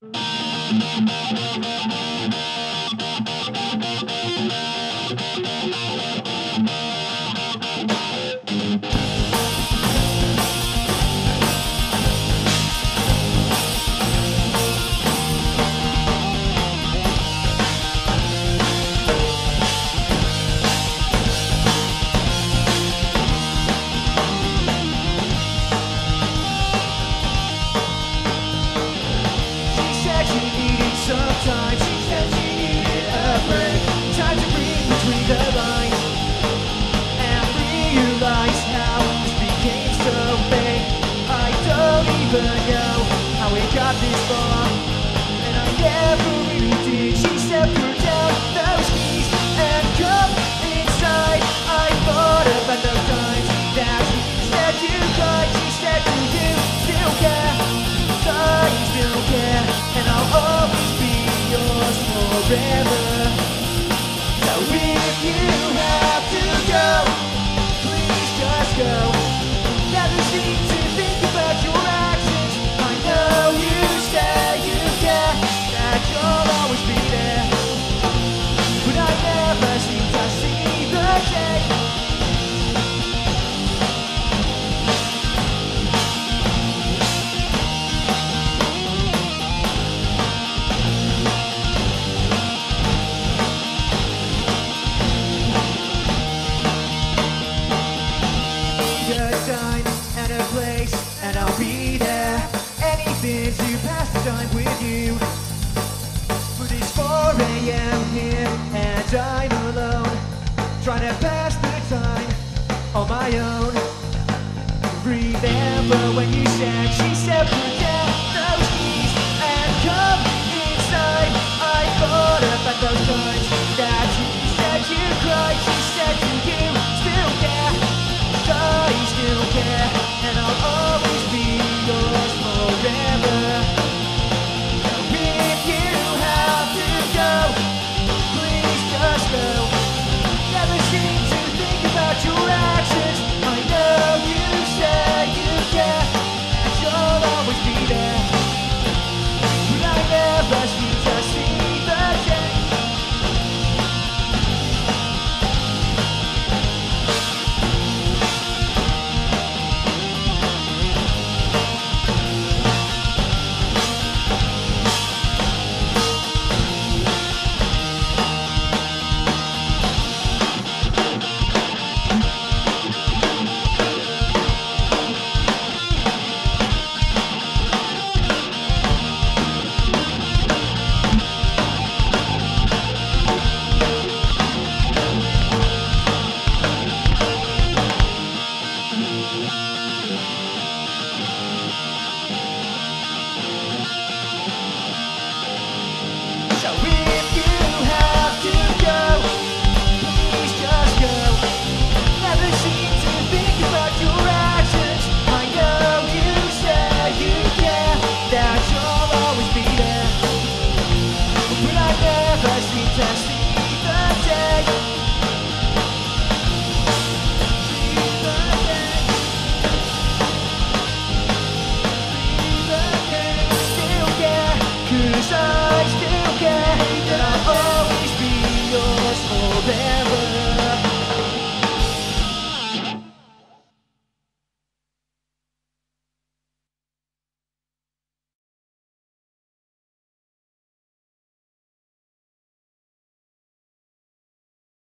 Thank you. sometimes forever. now with you trying to pass my time on my own. Remember when you said she said. Música there.